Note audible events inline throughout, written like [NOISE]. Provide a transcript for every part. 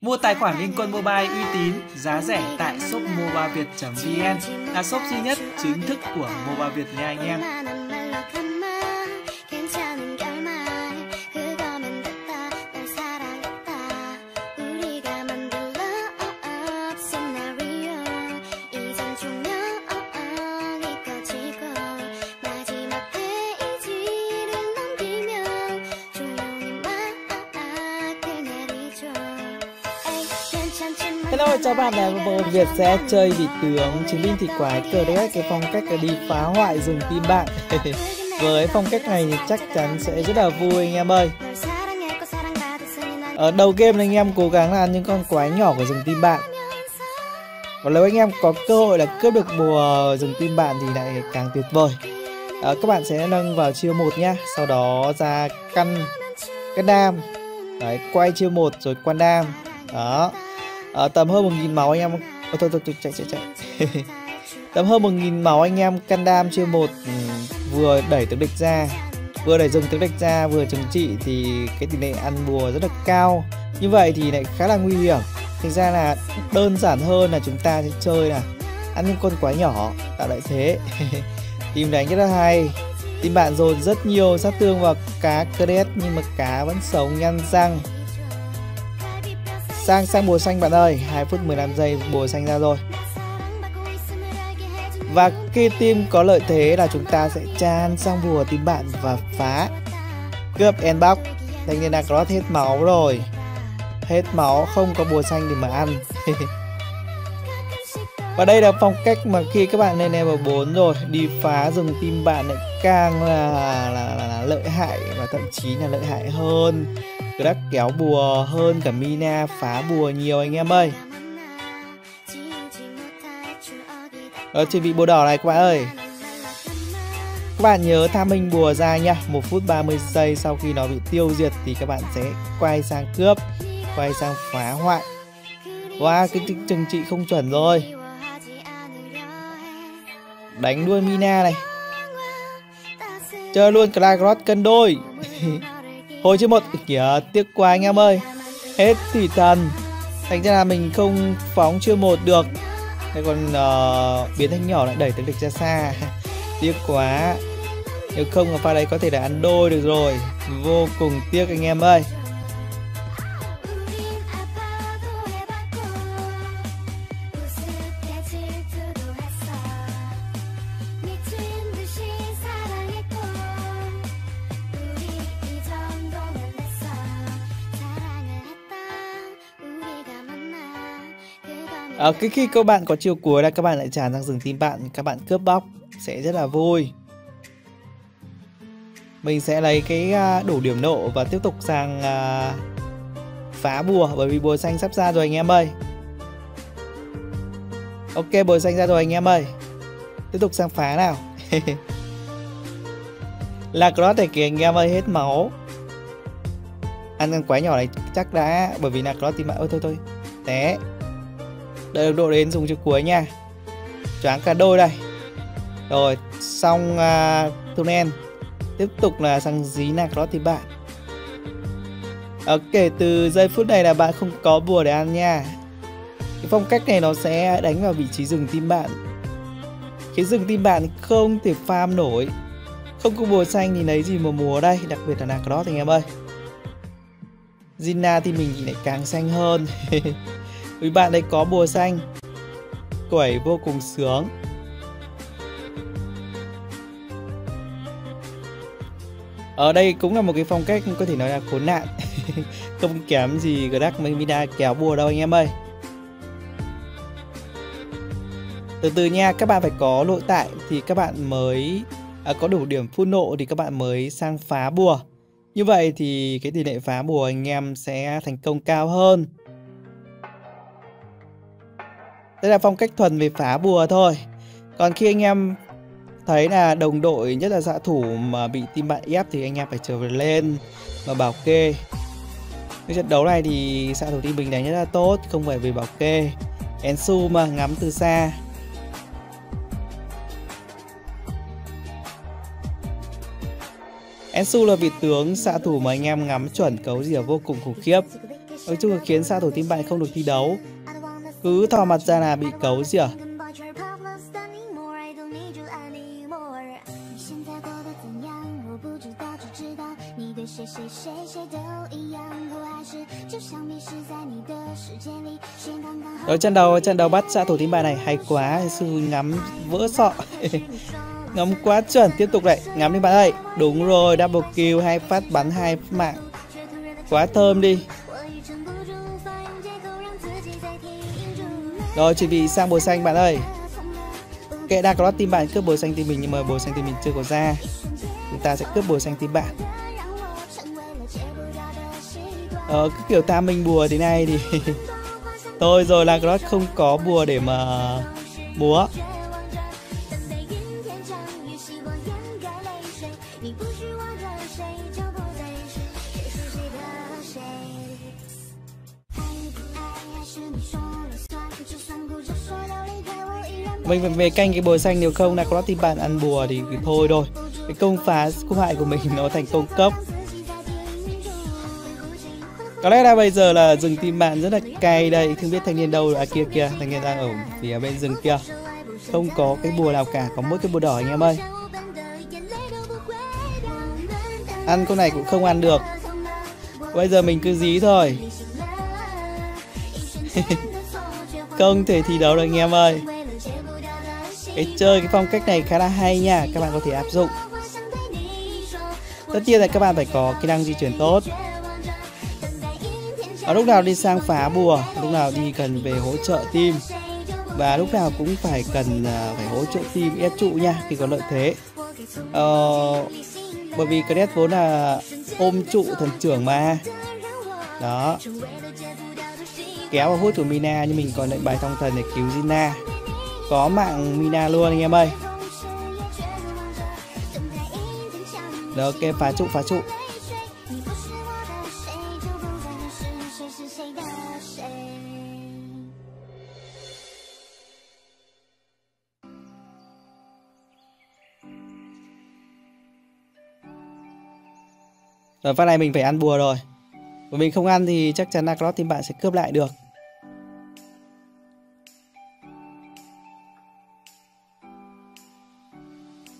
Mua tài khoản Liên Quân Mobile uy tín, giá rẻ tại shop mobileviet.vn là shop duy nhất chính thức của Mobile Việt nha anh em. Hello, chào bạn là Bộ Việt sẽ chơi vị tướng chứng minh thịt quái cờ đấy cái phong cách là đi phá hoại dùng tim bạn. [LAUGHS] Với phong cách này thì chắc chắn sẽ rất là vui anh em ơi. Ở đầu game anh em cố gắng là những con quái nhỏ của rừng tim bạn. Và nếu anh em có cơ hội là cướp được bùa rừng tim bạn thì lại càng tuyệt vời. À, Các bạn sẽ nâng vào chiêu 1 nhá Sau đó ra căn căn đam. Đấy, quay chiêu 1 rồi quan đam. Đó à, tầm hơn một nghìn máu anh em. Ôi, thôi, thôi, thôi, chạy chạy chạy. [LAUGHS] Tầm hơn một nghìn máu anh em can đam chia một ừ, vừa đẩy tướng địch ra vừa đẩy dừng tướng địch ra vừa trừng trị thì cái tỷ lệ ăn bùa rất là cao. Như vậy thì lại khá là nguy hiểm. Thực ra là đơn giản hơn là chúng ta sẽ chơi là ăn những con quái nhỏ tạo lợi thế. [LAUGHS] Tìm đánh rất là hay. Tìm bạn dồn rất nhiều sát thương vào cá cret nhưng mà cá vẫn sống nhăn răng. Sang sang bùa xanh bạn ơi. 2 phút 15 giây bùa xanh ra rồi. Và khi team có lợi thế là chúng ta sẽ chan sang bùa team bạn và phá Cướp endbox Thanh niên Across hết máu rồi. Hết máu không có bùa xanh để mà ăn. [LAUGHS] Và đây là phong cách mà khi các bạn lên level 4 rồi Đi phá rừng team bạn lại càng là, là, là, là lợi hại Và thậm chí là lợi hại hơn. Crack kéo bùa hơn cả Mina phá bùa nhiều anh em ơi. Ờ, chuẩn bị bùa đỏ này các bạn ơi. Các bạn nhớ tham minh bùa ra nha. 1 phút 30 giây sau khi nó bị tiêu diệt thì các bạn sẽ quay sang cướp Quay sang phá hoại. Wow, cái trừng trị không chuẩn rồi. Đánh luôn Mina này. Chơi luôn Clagrot cân đôi. [LAUGHS] Hồi chưa một kìa tiếc quá anh em ơi. Hết thủy thần Thành ra là mình không phóng chưa một được. Thế còn uh, biến thành nhỏ lại đẩy tướng địch ra xa. [LAUGHS] Tiếc quá. Nếu không pha đấy có thể là ăn đôi được rồi. Vô cùng tiếc anh em ơi. À, cái khi các bạn có chiều cuối là các bạn lại tràn sang rừng team bạn các bạn cướp bóc sẽ rất là vui. Mình sẽ lấy cái à, đủ điểm nộ và tiếp tục sang à, phá bùa bởi vì bùa xanh sắp ra rồi anh em ơi. Ok bùa xanh ra rồi anh em ơi. Tiếp tục sang phá nào. [LAUGHS] Là cross này kìa anh em ơi hết máu. Ăn con quái nhỏ này chắc đã bởi vì là cross team bạn ôi thôi thôi. Té đợi được độ đến dùng chữ cuối nha. Choáng cả đôi đây. Rồi xong à, uh, tunnel tiếp tục là sang dí nạc đó thì bạn. Ở kể từ giây phút này là bạn không có bùa để ăn nha. Cái phong cách này nó sẽ đánh vào vị trí rừng tim bạn. Cái rừng tim bạn không thể farm nổi. Không có bùa xanh thì lấy gì mà mùa đây đặc biệt là nạc đó anh em ơi. Zina thì mình thì lại càng xanh hơn. [LAUGHS] Vì bạn đây có bùa xanh Quẩy vô cùng sướng Ở đây cũng là một cái phong cách có thể nói là khốn nạn [LAUGHS] Không kém gì Gdak Mina kéo bùa đâu anh em ơi Từ từ nha, các bạn phải có nội tại thì các bạn mới à, có đủ điểm phun nộ thì các bạn mới sang phá bùa. Như vậy thì cái tỷ lệ phá bùa anh em sẽ thành công cao hơn. Đây là phong cách thuần về phá bùa thôi. Còn khi anh em thấy là đồng đội, nhất là xạ thủ mà bị team bạn ép thì anh em phải trở về lên và bảo kê. Cái trận đấu này thì xạ thủ team mình đánh rất là tốt, không phải vì bảo kê. Ensu mà ngắm từ xa. Ensu là vị tướng, xạ thủ mà anh em ngắm chuẩn cấu rỉa vô cùng khủng khiếp. Nói chung là khiến xạ thủ team bạn không được thi đấu cứ thò mặt ra là bị cấu gì à? Đó trận đầu trận đầu bắt xạ thủ tím bài này hay quá, sư ngắm vỡ sọ. [LAUGHS] Ngắm quá chuẩn, tiếp tục lại, ngắm đi bạn ơi. Đúng rồi, double kill, hai phát bắn hai mạng. Quá thơm đi. Rồi, chuẩn bị sang bồi xanh bạn ơi. Kệ đang có lót team bạn, cướp bồi xanh team mình nhưng mà bồi xanh team mình chưa có ra. Chúng ta sẽ cướp bồi xanh team bạn. Ờ cứ kiểu ta mình bùa thế này thì [LAUGHS] Thôi rồi là Cross không có bùa để mà múa mình về canh cái bồi xanh nếu không, là có tìm bạn ăn bùa thì thôi rồi. Cái công phá cung hại của mình [LAUGHS] nó thành công cấp. Có lẽ là bây giờ là rừng tim bạn rất là cay đây. Không biết thanh niên đâu à kia kia thanh niên đang ở phía bên rừng kia. Không có cái bùa nào cả, có mỗi cái bùa đỏ anh em ơi. Ăn con này cũng không ăn được. Bây giờ mình cứ dí thôi. [LAUGHS] Không thể thi đấu được anh em ơi cái chơi cái phong cách này khá là hay nha. Các bạn có thể áp dụng. Tất nhiên là các bạn phải có kỹ năng di chuyển tốt. Ở lúc nào đi sang phá bùa lúc nào đi cần về hỗ trợ team. Và lúc nào cũng phải cần uh, phải hỗ trợ team ép trụ nha khi có lợi thế. Ờ, bởi vì Cadet vốn là ôm trụ thần trưởng mà. Đó. Kéo vào hút của Mina nhưng mình còn lệnh bài thông thần để cứu Zina có mạng Mina luôn anh em ơi. Đó ok, phá trụ phá trụ. Rồi, phát này mình phải ăn bùa rồi. Bởi mình không ăn thì chắc chắn là Cross team bạn sẽ cướp lại được.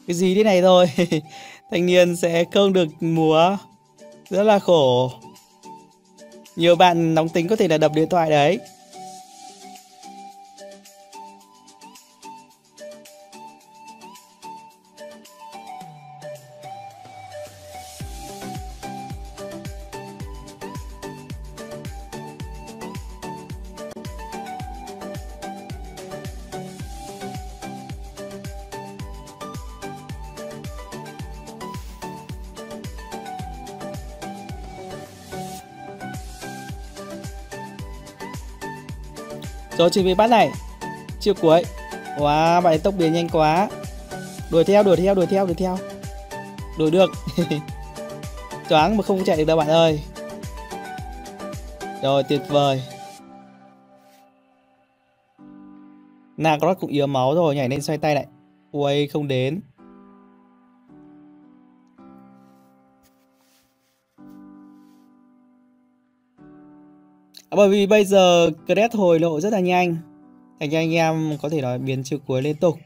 Cái gì thế này rồi [LAUGHS] Thanh niên sẽ không được múa. Rất là khổ. Nhiều bạn nóng tính có thể là đập điện thoại đấy. Rồi chuẩn bị bắt này. Chưa cuối. Wow bạn ấy tốc biến nhanh quá. Đuổi theo đuổi theo đuổi theo đuổi theo. Đuổi được. [LAUGHS] Choáng mà không chạy được đâu bạn ơi. Rồi tuyệt vời. Nagrod cũng yếu máu rồi nhảy lên xoay tay lại. Uầy, không đến. Bởi vì bây giờ Cret hồi lộ rất là nhanh. Thành ra anh em có thể nói biến chữ cuối liên tục.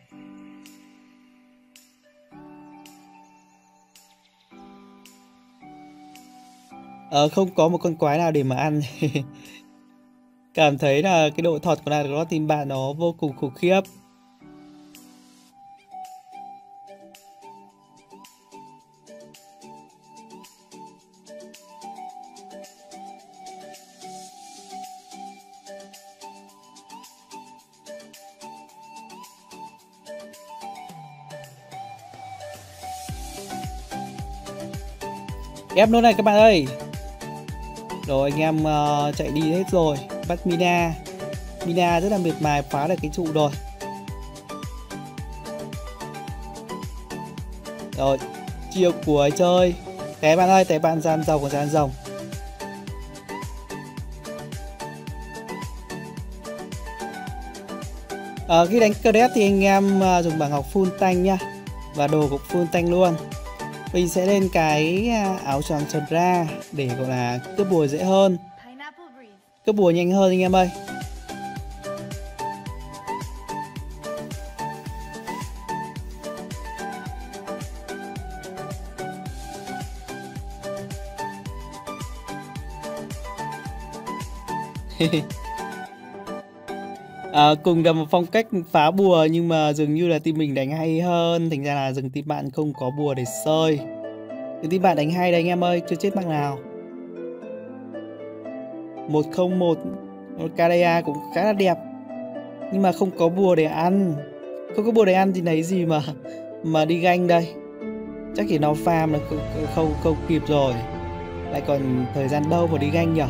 Ờ, không có một con quái nào để mà ăn. [LAUGHS] Cảm thấy là cái độ thọt của nó team bạn nó vô cùng khủng khiếp. Ép luôn này các bạn ơi. Rồi anh em uh, chạy đi hết rồi. Bắt mina. Mina rất là miệt mài phá được cái trụ rồi. Rồi chiều cuối chơi? Té bạn ơi té bạn gian rồng của gian rồng. À, khi đánh cadet thì anh em uh, dùng bảng học full tanh nha và đồ cũng full tanh luôn mình sẽ lên cái à, áo choàng trần ra để, gọi là, cướp bùa dễ hơn. Cướp bùa nhanh hơn anh em ơi. [LAUGHS] à, cùng là một phong cách phá bùa nhưng mà dường như là team mình đánh hay hơn. Thành ra là dừng team bạn không có bùa để sơi thì team bạn đánh hay đấy anh em ơi chưa chết bằng nào. 101 Kadea cũng khá là đẹp. Nhưng mà không có bùa để ăn. Không có bùa để ăn thì lấy gì mà mà đi ganh đây? Chắc chỉ nó farm là không, không không kịp rồi. Lại còn thời gian đâu mà đi ganh nhở?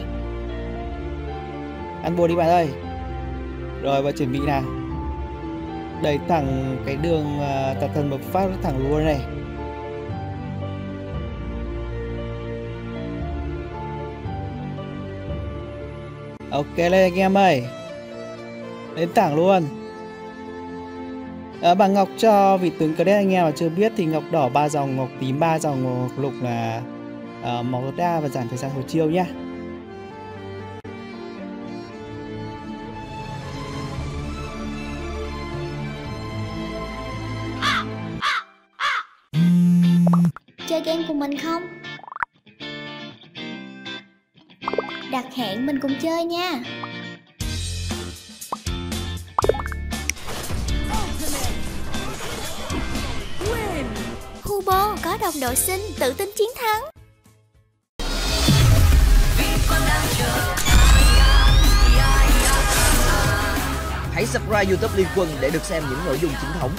Ăn bùa đi bạn ơi rồi và chuẩn bị nào. Đẩy thẳng cái đường uh, tà thần bộc phát thẳng luôn này. Ok lên anh em ơi. Đến thẳng luôn. À, bà ngọc cho vị tướng cadet anh em mà chưa biết thì ngọc đỏ ba dòng ngọc tím ba dòng ngọc lục là uh, máu đa và giảm thời gian hồi chiêu nhá. Cùng chơi nha. Hubo có đồng đội sinh, tự tin chiến thắng. Hãy subscribe youtube Liên Quân để được xem những nội dung chính thống.